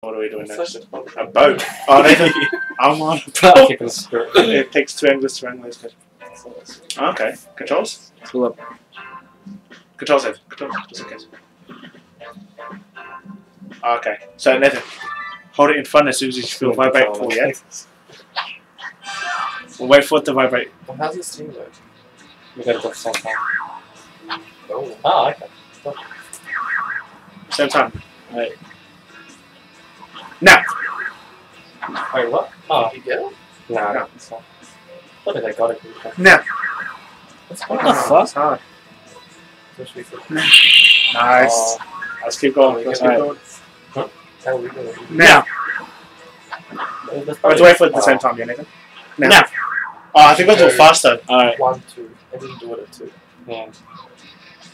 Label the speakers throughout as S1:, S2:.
S1: What are we doing next?
S2: Such
S1: A boat. Oh, Nathan, I'm on a boat.
S3: Kicking the spirit.
S1: it takes two angles to wrangle these guys. Okay. Controls?
S3: Pull up.
S1: Controls then. Controls, just in case. Okay. So, Nathan, hold it in front as soon as you feel vibrate pull, yeah? We'll wait for it to vibrate.
S2: Well, how's this team work?
S3: We gotta go at the same time.
S2: Oh.
S3: Oh, okay.
S1: Same time. Right. Now!
S3: Wait, what? Oh,
S2: You get it?
S3: no,
S1: No.
S3: no. It's not. What did I got it?
S1: Now!
S2: That's
S3: What the fuck?
S1: It's hard. Nice.
S3: Oh,
S1: Let's keep going. Let's keep
S3: Alright.
S1: going.
S2: how are we doing?
S1: Now!
S3: that's
S1: Oh, let's wait for it at the same oh. time, yeah, Nathan? Now! Oh, I think I'll do it faster. Alright.
S2: One, two. I didn't do it at two.
S3: Yeah.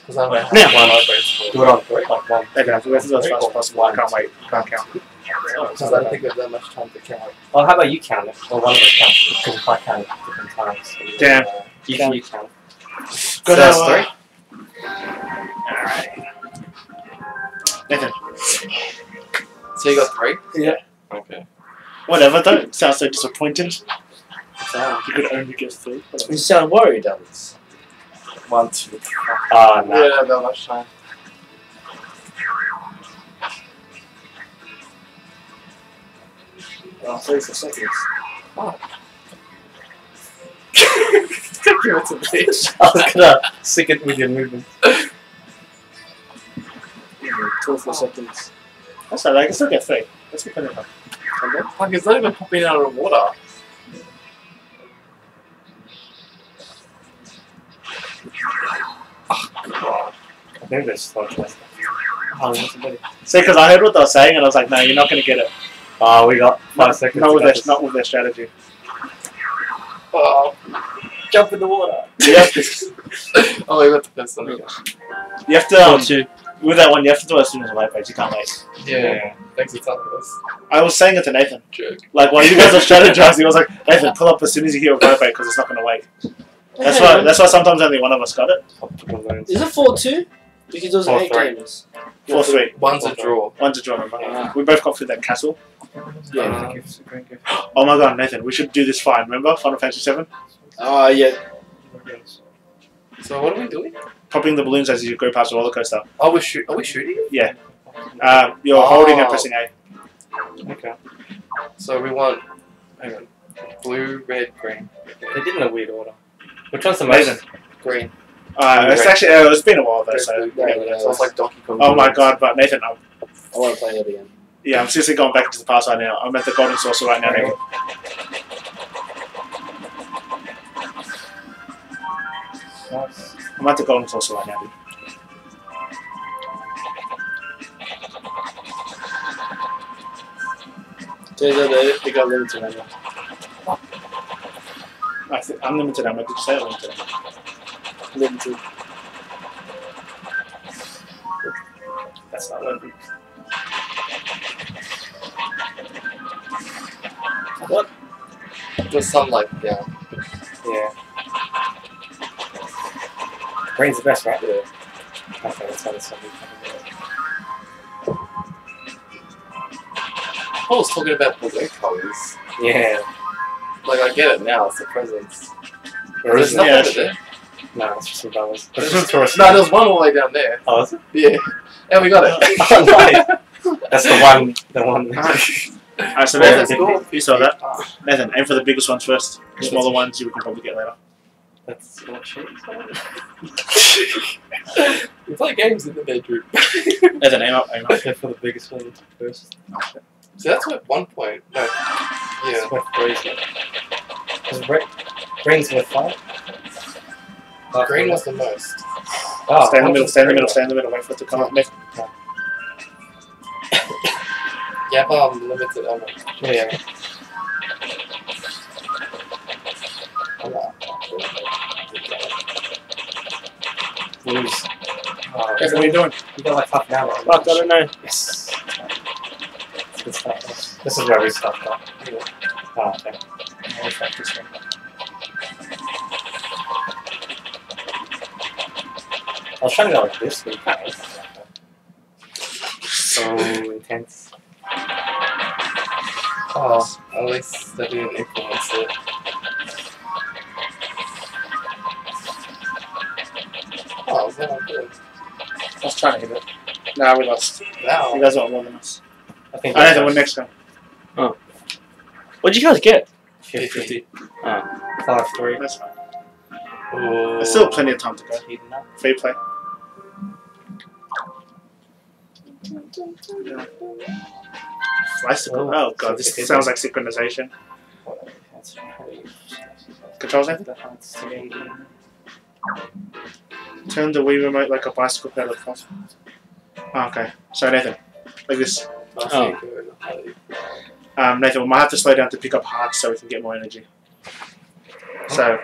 S2: Because I don't
S1: Now.
S2: have one vibrates
S3: Do it on three, like one.
S1: Okay, I have to wait as fast as possible. I can't wait. Can't count.
S2: Because I don't think we have that much time to count.
S3: Well, how about you count it? Or one of us counts it? Because if I count it different times. so you-
S1: Damn.
S3: You,
S1: Count.
S3: you count.
S1: Good
S3: so that's three?
S1: Alright. Nathan,
S2: So you got three?
S1: Yeah.
S2: Okay.
S1: whatever, don't sound so disappointed.
S3: So,
S1: You could only get three.
S4: You sound worried, Alex.
S2: One, two.
S3: ah, no.
S2: We don't have much time.
S4: Oh, three for seconds.
S2: Give it to me.
S3: I was gonna stick it with your movement.
S4: Two for seconds.
S1: That's alright, I can still get three. Let's it in.
S2: Fuck, it's not even popping out of the water. Oh, God.
S3: I think there's slow test. Oh, what's the
S1: See, because I heard what they were saying and I was like, no, you're not going to get it.
S3: Oh, we got five
S1: Not,
S3: seconds.
S1: not with
S3: get
S1: their,
S3: this.
S1: not with their strategy.
S2: Oh,
S3: Jump in the water.
S1: You have to,
S2: oh, we got the first one.
S1: you have to um, with that one, you have to do it as soon as the vibrates. You can't wait.
S2: Yeah. Thanks for telling us.
S1: I was saying it to Nathan.
S2: Jerk.
S1: Like, while you guys are strategizing, I was like, Nathan, pull up as soon as you hear a vibrate because it's not going to wait. That's why, that's why sometimes only one of us got it.
S3: Optical lens.
S4: Is it 4 2? Because those are
S3: Four,
S4: 8
S3: three.
S4: games.
S1: 4 3.
S2: One's a draw.
S1: One's a draw, remember?
S4: Ah.
S1: We both got through that castle.
S4: Yeah.
S3: Gifts, green gifts.
S1: Oh my god, Nathan, we should do this fine, remember? Final Fantasy 7?
S4: Oh, yeah.
S2: So what are we doing?
S1: Popping the balloons as you go past the roller coaster.
S2: Oh, we're shoot. Are we shooting?
S1: Um, you're
S2: Oh.
S1: holding and pressing A.
S3: Okay.
S2: So we want. Hang on. Blue, red, green.
S3: They did in a weird order. Which one's the
S1: Amazing.
S3: most?
S2: Green.
S1: Uh, it's actually, uh, it's been a while though, so.
S2: blue,
S4: yeah, yeah,
S2: it's like Donkey Kong.
S1: Oh my god, but Nathan, I'm,
S4: I want to play it again.
S1: yeah, I'm seriously going back into the past right now. I'm at the Golden Saucer right now, Nathan. I'm at the Golden Saucer right now, dude.
S4: So they, they, they got limited ammo.
S1: I think unlimited ammo. Did you say unlimited ammo?
S4: Limited.
S1: That's not working.
S4: What?
S2: The sunlight, yeah.
S3: Yeah. Green's the best, right?
S4: Yeah.
S3: Okay, that's how this one
S2: I was talking about the red colors.
S3: Yeah.
S2: Like I get it now. It's the presents.
S3: Yeah,
S2: There's nothing
S1: yeah,
S2: over
S1: sure.
S2: there.
S3: No, it's just some dollars.
S2: There's
S3: It's just tourist.
S2: No, there's one all the way down there.
S3: Oh, is it?
S2: Yeah. And we got it.
S3: Oh, nice. That's the one. The one.
S1: Alright, so
S2: Well,
S1: Nathan,
S2: that's cool.
S1: you saw that. Nathan, aim for the biggest ones first. The smaller ones you can probably get later.
S3: That's what she
S2: we play games in the bedroom.
S1: Nathan, aim up, aim up.
S3: Go for the biggest one first.
S2: Oh, so that's at one point. No. Yeah.
S3: It's worth three, isn't it? Is worth five?
S2: Green was the most.
S3: Oh,
S1: Stay in the middle, stay in the middle, stay in the middle. Wait for it to come up. Nathan.
S2: Yeah, but I'm limited?
S3: Yeah. Lose. Oh,
S1: Nathan, what are you doing?
S3: you got like half an hour.
S1: Fuck, I don't know.
S3: Yes. It's good stuff. This is where we start though. Oh, okay.
S1: I'll this one.
S3: I was trying to go like this, but you can't. So intense.
S2: Oh, at least they didn't influence. Oh, is that all good?
S1: I was trying to hit it. Nah, we lost. Wow. You
S2: Wow.
S1: guys got more than us.
S3: I think.
S1: I Nathan, win next game. Oh.
S5: What'd you guys get?
S3: 50.
S2: 50.
S3: Five three.
S1: That's fine.
S2: Ooh.
S1: There's still plenty of time to go.
S3: Heating.
S1: Free play. Slice the
S3: Oh,
S1: god, this
S3: so
S1: sounds like synchronization.
S3: That's pretty.
S1: Controls Nathan?
S3: The hearts to me.
S1: Turn the Wii remote like a bicycle pedal across. Oh, okay. So Nathan, like this.
S2: I
S5: Oh.
S2: think it
S1: Um, Nathan, we might have to slow down to pick up hearts so we can get more energy. So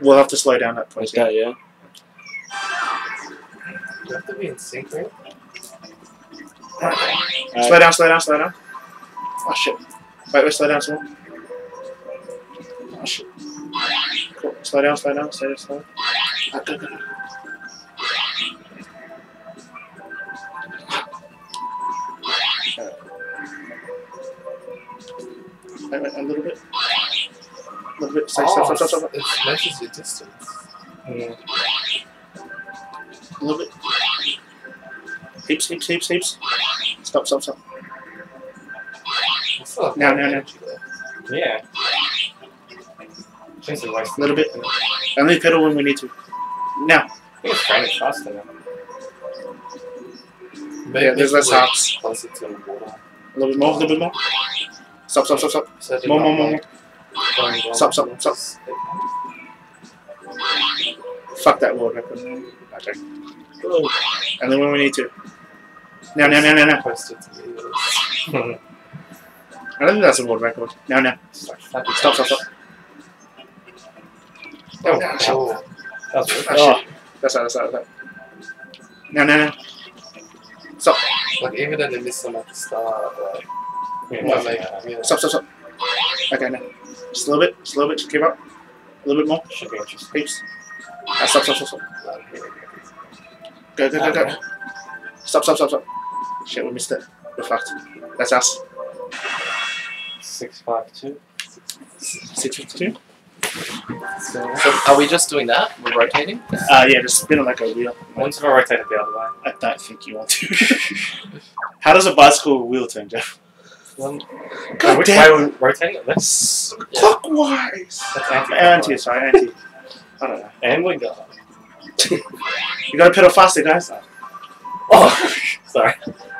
S1: we'll have to slow down that
S5: Like
S1: point.
S5: that, yeah.
S2: You have to be in sync, right?
S1: Slow down, slow down, slow down. Oh shit. Wait, wait, slow down some more. Oh shit. Cool. Slow down, slow down, slow down, slow down. Ah, go, go, go. Wait, wait, a little bit. A little bit. Stop, stop, stop, stop, stop.
S2: It measures your distance.
S3: Mm.
S1: A little bit. Heaps, heaps, heaps, heaps. Stop, stop, stop.
S2: A
S1: No, no, no.
S3: Yeah.
S1: A little bit. Only pedal when we need to. Now.
S3: It's training faster now.
S1: Yeah, there's less
S2: like
S1: hearts.
S2: Closer to the water.
S1: A little bit more, a little bit more. Stop, stop, stop, stop.
S2: So
S1: More, more, more, more.
S2: like,
S1: Stop, stop, stop. Fuck that world. Okay. And then when we need to. Now, now, now, now.
S2: Posted to.
S1: I don't think that's a world record. Now, now. Stop, stop, stop.
S2: Oh,
S1: no,
S2: oh.
S3: That was.
S1: Oh. That's right, that's right, that's right. Now, now, now. Stop,
S2: Like even though they missed them at the start, like
S3: Yeah,
S2: might
S3: yeah.
S2: yeah.
S1: stop, stop, stop. Okay, now. Just a little bit, just a little bit. Just keep up. A little bit more.
S3: Should be interesting.
S1: Heaps. Ah, stop, stop, stop, stop.
S2: like, here we
S1: Go,
S2: go.
S1: go, go, go. Stop, stop, stop, stop. Shit, we missed it. We're fucked. That's us.
S3: Six five two.
S1: 652.
S2: So are we just doing that? We're rotating?
S1: Uh, yeah, just spin it like a wheel.
S3: Once if I rotate it the other way.
S1: I don't think you want to. How does a bicycle wheel turn, Jeff?
S3: Um,
S1: God
S3: which
S1: damn.
S3: way are we rotating it? That's,
S1: Clockwise.
S3: that's anti
S1: Anti, sorry, anti. I don't know.
S3: And we go.
S1: You gotta pedal faster, guys.
S3: Oh, sorry.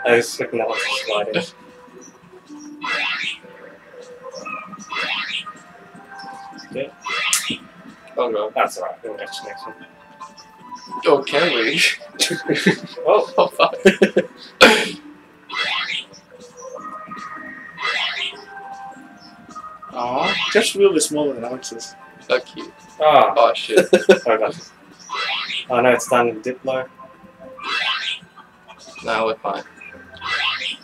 S3: I was expecting that one to slide in.
S2: Oh no.
S3: That's alright. We'll catch the next one.
S2: Oh, can we?
S3: Oh,
S2: oh fuck.
S1: Aw, Jeff's wheel is smaller than Alex's.
S2: So cute.
S3: ah,
S2: Oh shit.
S3: sorry about this. Oh no, it's done in Diplo.
S2: Now we're fine.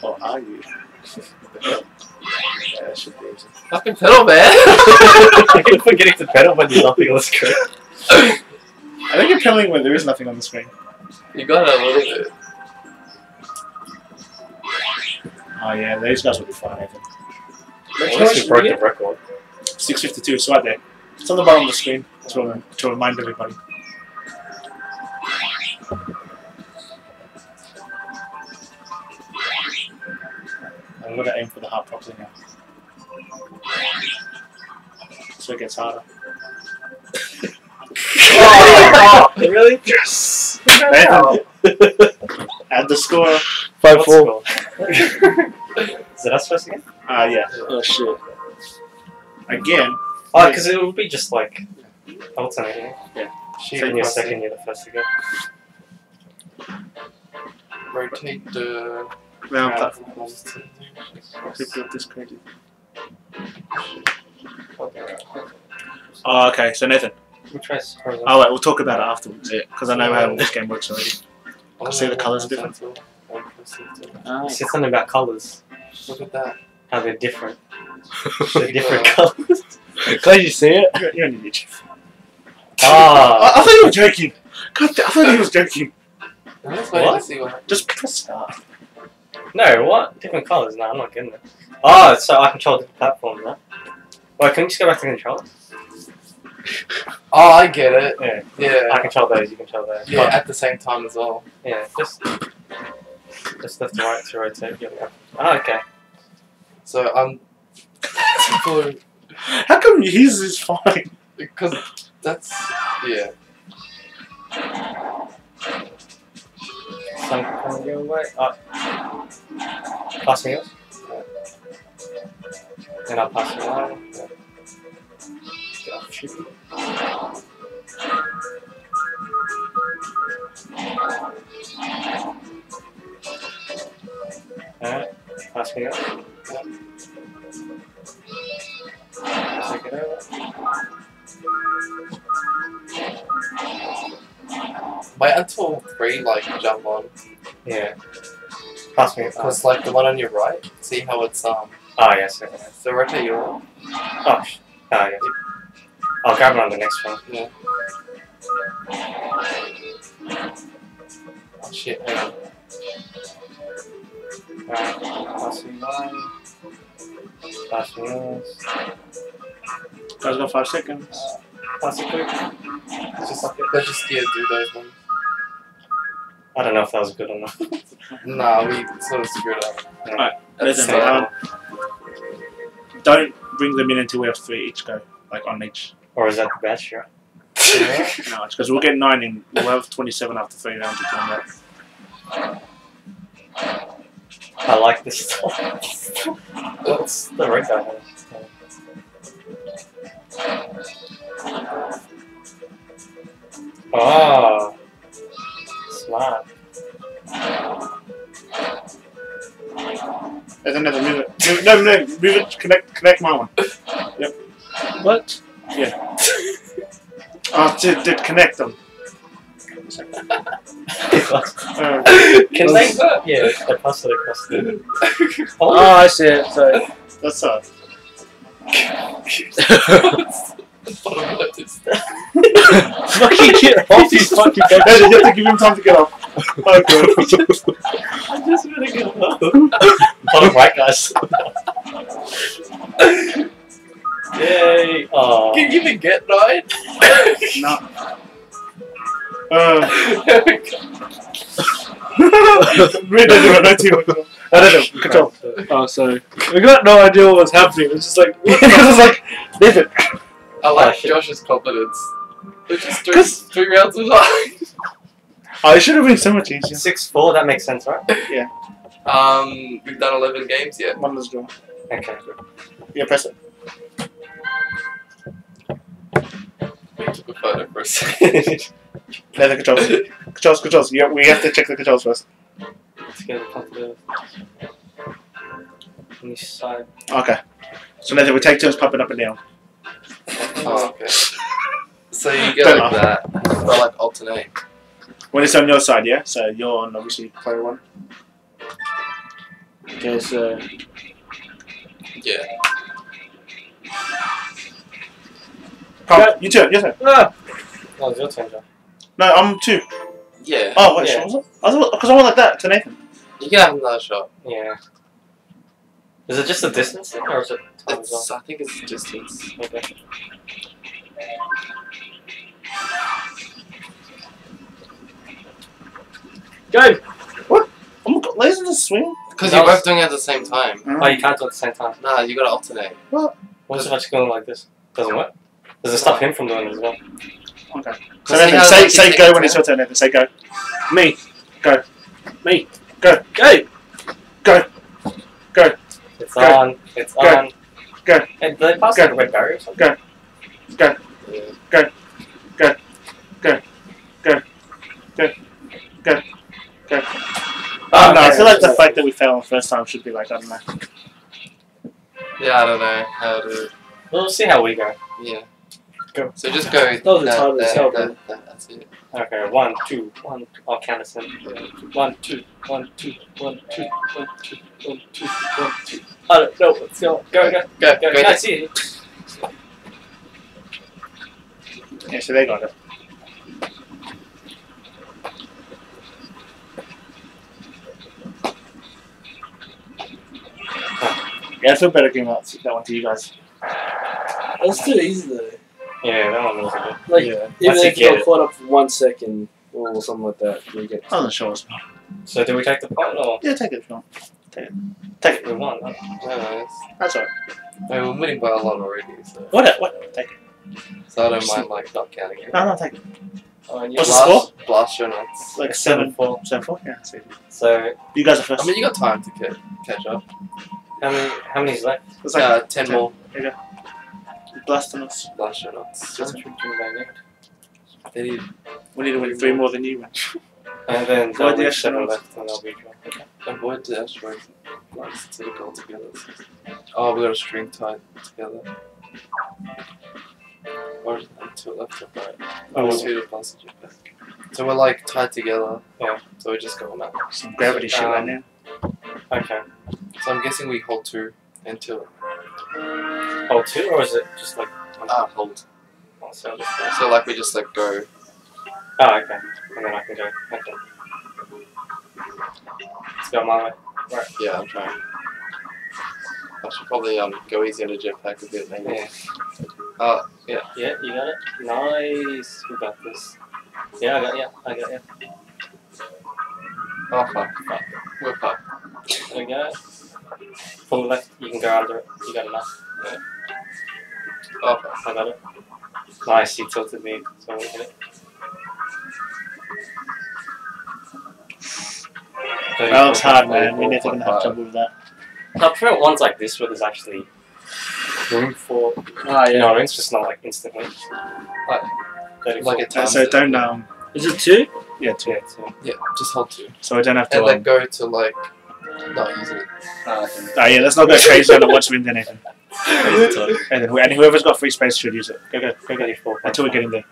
S1: Or are you? yeah, that should be easy.
S2: Fucking pedal man!
S3: I keep forgetting to pedal when there's nothing on the screen.
S1: I think you're pedaling when there is nothing on the screen.
S2: you got it a little bit.
S1: Oh yeah, these guys will be fine, I think.
S3: At least we broke the record.
S1: 652, it's right there. It's on the bottom of the screen to, to remind everybody. I'm gonna aim for the heart properly now. So it gets harder.
S3: Oh, really?
S1: Yes! Nathan, add the score.
S5: Five
S3: What's
S5: four.
S3: it? Is it us first again?
S1: Ah, yeah.
S5: Oh shit.
S1: Again,
S3: Oh, because it would be just like alternating.
S1: Yeah.
S3: She in your second, you're the first to go.
S2: Rotate the
S1: round
S3: Yeah.
S1: platform. Who built this crazy? Oh, okay. So Nathan.
S3: Which way's horizontal?
S1: Oh wait, we'll talk about it afterwards.
S5: Yeah.
S1: Because I know how this game works already.
S2: Oh,
S1: See the colours are different?
S5: Ah.
S3: It's something about colours.
S2: Look at that.
S3: How they're different. They're different colours.
S5: Glad you see it.
S1: You're, you're an idiot.
S3: Ah.
S1: I, I thought you were joking. God, I thought he was joking.
S3: What?
S2: and see what happens.
S1: Just press start.
S3: No, what? Different colours? No, I'm not getting it. Oh, so I control different platforms, huh? Well, can you just go back to control?
S2: Oh, I get it.
S3: Yeah.
S2: Yeah.
S3: I control those, you control those.
S2: Yeah, at the same time as well.
S3: Yeah, just just left to right to rotate. Yeah. Oh, okay.
S2: So um, I'm blue
S1: How come his is fine?
S2: because that's yeah.
S3: Some coming yours. Then I'll pass you. Alright, pass me yours. Take it over.
S2: Wait until three like jump on.
S3: Yeah. Pass me.
S2: Because uh, like the one on your right, see how it's um
S3: oh yes. Okay.
S2: so rotate your
S3: Oh, sh- oh yeah. I'll grab it on the next one.
S2: oh shit, hang on.
S3: Alright, pass me mine. Pass me yours.
S1: Guys, got five seconds.
S3: Pass it quick.
S2: Just let's just yeah, do those ones.
S3: I don't know if that was good or not.
S2: Nah, we sort of screwed up.
S1: Listen,
S3: Same.
S1: um, don't bring them in until we have three each go, like on each.
S3: Or is that the bad shot?
S1: No, because we'll get nine in. We'll have twenty-seven after three rounds of combat.
S3: I like this stuff. What's the red guy? Oh, smart.
S1: And then move it. Move, no, no, move it. Connect, connect my one. Yep. What? Yeah. Oh, did, did connect them.
S3: Can they? Yeah, they pass it across the.
S5: Oh, I see it. So
S1: that's uh.
S2: Bottom left is
S5: fucking get off these fucking
S1: Hey, you have to give him time to get off. Oh, good.
S3: I'm just gonna get off. Bottom right, guys. Yay! Oh.
S2: Can you even get nine?
S1: no. Uh,
S2: There we go.
S1: we don't do it. No. I don't know. Control.
S5: oh, sorry. we got no idea what was happening. It was just like
S1: it was like, leave it.
S2: I like
S3: shit.
S2: Josh's confidence. They're just three,
S1: 'Cause-
S2: three rounds of life.
S1: Oh, it should have been so much easier.
S3: Six four. That makes sense, right? Yeah.
S2: Um, we've done eleven games yet.
S1: One was drawn.
S3: Okay.
S1: Yeah, press it.
S2: We took a photo for a second.
S1: Play the controls. controls, controls. Yeah, we have to check the controls first.
S3: Let's get a couple. On each side.
S1: Okay. So now we take turns popping up and down.
S2: oh, okay. So you go
S1: Don't
S2: like that, but like alternate.
S1: When it's on your side, yeah? So you're on obviously player one.
S5: okay, so
S2: Yeah.
S1: Pop, you turn, your turn.
S3: Ah! Oh, it's your turn, John.
S1: No, I'm two.
S2: Yeah.
S1: Oh, wait,
S3: Yeah.
S1: yeah. was it? I because I went like that to Nathan.
S2: You can have another shot.
S3: Yeah. Is it just the distance thing, or is it time as well?
S2: It's, I think it's the distance.
S3: Okay.
S5: go. What?
S1: Oh I'm laser to swing.
S2: Because you're
S3: was-
S2: both doing it at the same time.
S3: Oh, you can't do it at the same time.
S2: Nah, you gotta alternate. What?
S3: What's if I just go like this? Doesn't work? Does it stop him from doing it as well?
S1: Okay. So
S2: Because
S1: Nathan, say, say go when it's your turn, Nathan. Say go. Me. Go.
S5: Me.
S1: Go.
S5: Go. Go. Go.
S3: It's
S1: Go.
S3: on. It's
S1: Go.
S3: on.
S1: Go.
S3: Hey, do they pass
S1: Go.
S3: like a red barrier or something?
S2: Yeah.
S1: Oh, no, I
S3: okay.
S1: feel like the fact that we failed the first time should be like, I don't know.
S2: Yeah, I don't know how to.
S3: We'll see how we go.
S2: Yeah.
S1: Go.
S2: So just go.
S5: That was a
S2: that,
S5: itself,
S2: that,
S5: man.
S2: that, that's it.
S3: Okay, one, two, one, two. I'll count us in. One, two, one, two, one, two, one, two, one, two, one, two. Oh, I don't know what's going Go, go,
S2: Go,
S3: go.
S2: go.
S3: Can I see it?
S1: Yeah, so they got it.
S5: Yeah, I feel better giving that, that one to you guys.
S4: That's too easy though.
S3: Yeah, that one was a bit.
S4: Like
S5: yeah.
S4: even
S3: Once
S4: if you
S3: get
S4: caught up for one second or something like that, you get.
S1: I wasn't sure. what's-
S3: So do we take the point or
S1: Yeah, take it if you want. Take it. Take it.
S3: we won? Huh?
S2: No, no,
S1: That's alright.
S2: no, we're winning by a lot already, so,
S1: What? What? Take it.
S2: so I don't mind like not counting it.
S1: No, no, take it.
S3: Oh, and you
S1: What's the score?
S2: Blast, blast your nuts.
S1: Like
S3: Seven
S1: seven,
S3: four.
S1: seven four. Yeah. See.
S3: So
S1: You guys are first.
S2: I mean, you got time to catch, catch up.
S3: how many? How many's left?
S1: it's like
S2: uh, ten,
S1: ten.
S2: more.
S1: blasting us.
S2: Blast your nuts.
S3: Just drinking by next.
S2: They need,
S1: We need to win three more than you. Man.
S3: And then
S1: Avoid the
S3: be
S1: astronauts.
S3: left, and I'll be drawn.
S2: avoid the asteroids lines to go together. Oh, we got a string tied together. Or two left or right.
S3: Oh,
S2: Oh, two to pass it back. So we're like tied together.
S3: Yeah.
S2: So we just go on that.
S1: Some gravity shit right
S3: Um,
S1: now.
S3: Okay.
S2: So I'm guessing we hold two until
S3: Hold two, or is it just like?
S2: ah hold.
S3: Oh, so, just.
S2: So like we just like go.
S3: oh, okay. And then I can go. Okay. Let's go my way.
S2: Yeah, I'm trying. I should probably um go easy on the jetpack a bit maybe.
S3: Yeah.
S2: Uh,
S3: Yeah, you got it. Nice. We got this. Yeah, I got you. I got you.
S2: oh fuck, fuck. We're fucked.
S3: There we go. Pull left. You can go under it. You got enough.
S2: Oh fuck.
S3: I got it. Nice. You tilted me, so we hit it.
S1: That was hard, man. We
S2: Four,
S1: never gonna have trouble with that.
S3: I prefer ones like this where there's actually room for.
S4: Ah
S3: You know what I mean? It's just not like instantly.
S2: Like-
S3: 34.
S2: Like a time.
S1: so don't um.
S4: Is it two?
S1: Yeah, two.
S3: Yeah, so
S2: Yeah, just hold two.
S1: So I don't have to.
S2: And then
S1: Um,
S2: go to like not using it.
S4: Ah,
S1: oh yeah, let's not go crazy on it once we win, then Nathan. And, then, who- and whoever's got free space should use it. Go go go go
S3: 34.
S1: until we get in there.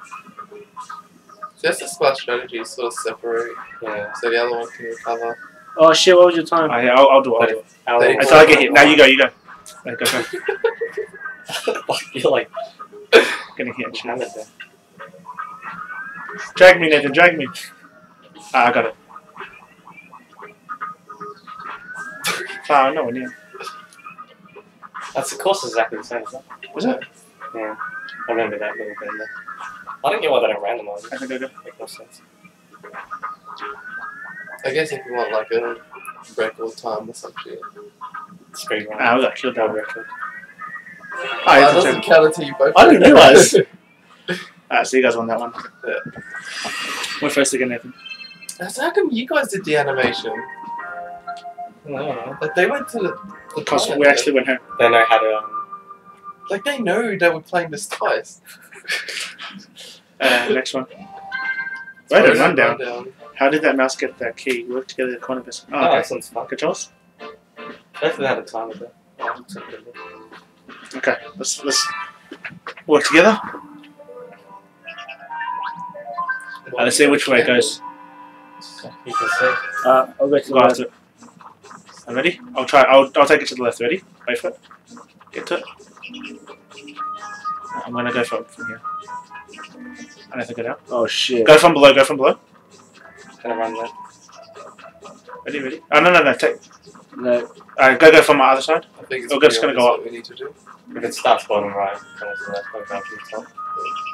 S2: So that's the smart strategy, sort of separate
S3: Yeah.
S2: so the other one can recover.
S4: Oh shit! What was your time?
S1: Oh, yeah, I'll, I'll do it. I'll do it.
S3: Our-
S2: They-
S1: Until I get hit. Now you go. You go. Right, go go.
S3: You're like
S1: Getting hit. Shit.
S3: hammered there.
S1: Drag me, Nathan. Drag me. Ah, I got it. Ah, no one near.
S3: That's the course is exactly the same, isn't it?
S1: Was it?
S3: Yeah. I remember that little bit in there. I don't get why they don't randomise it.
S1: I think I go.
S3: Makes no sense.
S2: I guess if you want like a record time or some shit.
S3: Speed run.
S1: Ah, we got killed
S3: World
S1: that.
S3: record.
S1: Yeah,
S2: it
S1: that's
S2: doesn't
S1: it.
S2: count until you both.
S1: I didn't realise. Ah, so you guys won that one.
S2: Yeah.
S1: We're first again, Nathan.
S2: So how come you guys did the animation?
S3: No, no, no.
S2: Like they went to the, the
S1: Because
S2: planet,
S1: we actually went home.
S3: They know how to. Um,
S2: like they know that we're playing this twice.
S1: Uh, next one. Wait a rundown.
S2: rundown.
S1: How did that mouse get that key? Work together the corner of this. Oh,
S3: oh,
S1: okay.
S3: that sounds fun.
S1: Controls?
S3: Hopefully they have a time with it. Yeah, it's a.
S1: Okay, let's let's work together. Uh, let's see which way it goes.
S3: You can see.
S4: Uh, I'll go to the
S1: Go
S4: left.
S1: After it. I'm ready. I'll try. I'll I'll take it to the left. Ready? Wait for it. Get to it. I'm gonna go from from here. I don't think it out.
S4: Oh shit!
S1: Go from below. Go from below.
S3: Gonna run that.
S1: Ready? Ready? Oh no no no. Take.
S4: No.
S1: Alright, go go from my other side.
S2: I think it's
S1: Oh, just gonna go
S2: obvious what we need to do.
S3: If it starts bottom right, go to the left, I'll go to the top.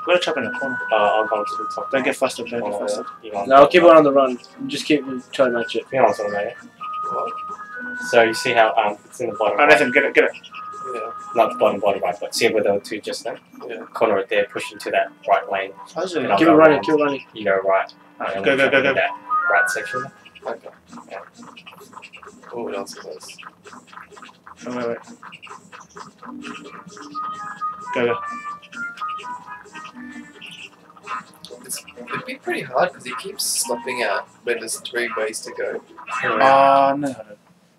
S1: We're gonna chop in the corner.
S3: Uh, I'll go to the top.
S1: Don't get flustered. Don't get flustered.
S3: you
S4: No, I'll keep it on the run. Just keep trying to match it.
S3: You know what I'm talking about, yeah? So you see how um, it's in the bottom
S1: Oh
S3: right.
S1: Nathan, get it, get it.
S2: Yeah.
S3: Not the bottom, bottom right, but see where the two just now?
S2: Yeah.
S3: Corner right there, push into that right lane.
S1: How's it?
S4: Keep it running.
S3: around.
S4: Keep it running.
S3: You go right.
S1: Alright, go go go go.
S3: That right section.
S2: Okay.
S3: Yeah.
S2: Oh, what else is this?
S1: Oh, wait wait. Go go.
S2: It's, it'd be pretty hard because he keeps stopping out when there's three ways to go.
S1: Oh no.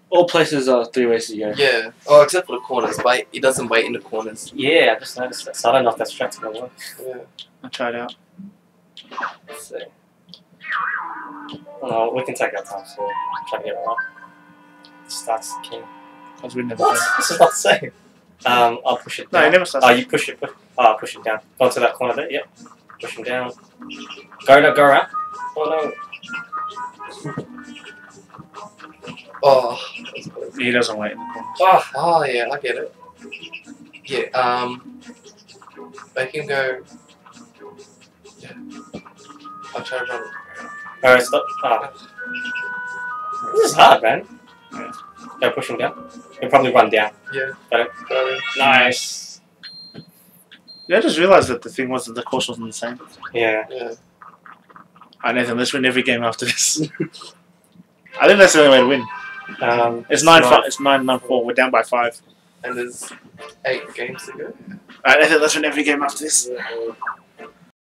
S4: All places are three ways to go.
S2: Yeah. Oh, except for the corners. But it doesn't wait in the corners.
S3: Yeah, I just noticed that. So I don't know if that's strat's gonna work.
S2: Yeah.
S1: I'll try it out.
S3: Let's see. Well, we can take our time, so try to get it right. Starts king.
S1: Because we never.
S3: What?
S1: go.
S3: This is not safe. Um, I'll push it
S1: No,
S3: down.
S1: he never starts.
S3: Oh, you push it. Push, oh, push him down. Go into that corner there. Yep. Push him down. Go, no, go around. Oh no.
S2: Oh.
S1: He doesn't wait in the corner.
S2: oh, oh, yeah, I get it. Yeah, um, make him go. Yeah, I'll try to run.
S3: Alright, stop. Ah. This is hard, man. Go push him down. He'll probably run down.
S2: Yeah, Got it.
S3: Nice.
S1: Yeah, I just realised that the thing was that the course wasn't the same.
S3: Yeah.
S2: Yeah,
S1: Alright, Nathan, let's win every game after this. I think that's the only way to win.
S3: Um,
S1: It's nine.
S3: nine.
S1: Five, it's nine nine four. We're down by five.
S2: and there's eight games to go.
S1: Alright, Nathan, let's win every game after this.